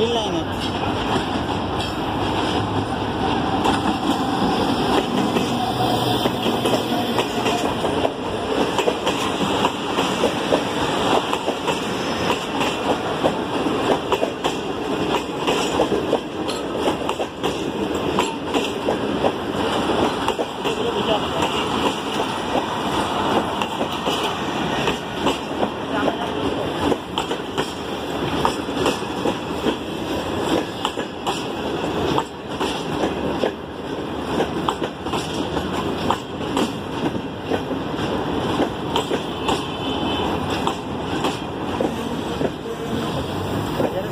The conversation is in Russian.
Вильнянец.